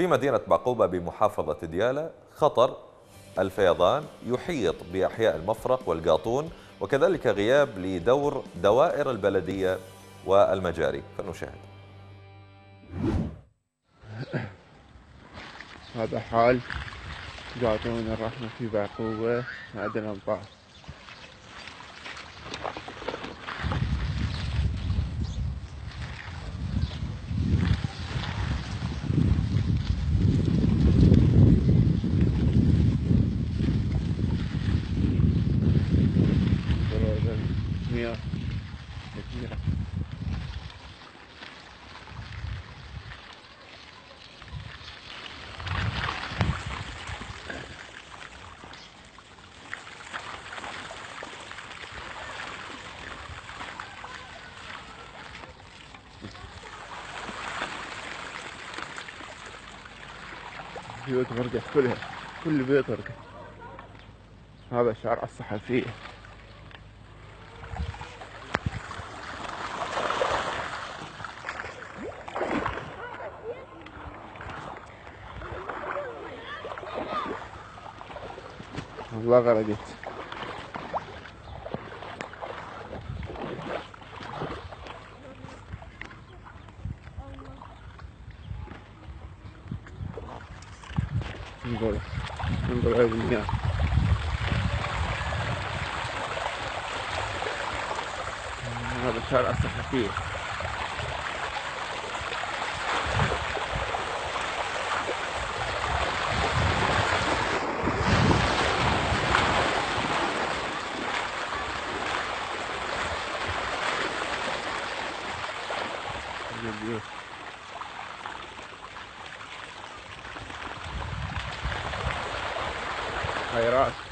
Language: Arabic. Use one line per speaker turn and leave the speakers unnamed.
في مدينة بعقوبة بمحافظة ديالى خطر الفيضان يحيط بأحياء المفرق والقاطون وكذلك غياب لدور دوائر البلدية والمجاري. فنشاهد.
هذا حال قاطون الرحمة في بعقوبة هذا الأنطار مياه كثيرة بيوت غرقت كلها كل بيوت غرقت هذا شارع الصحفية. والله غرقت انظر انظر عيب المياه هذا شارع الصحفية geliyor. Hayrat.